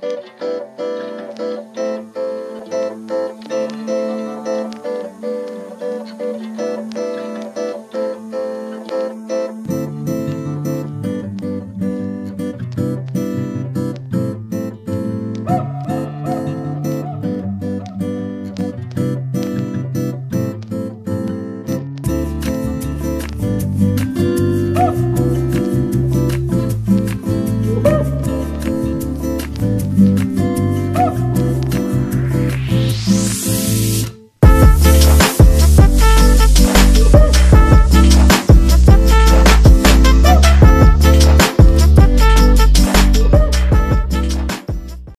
Música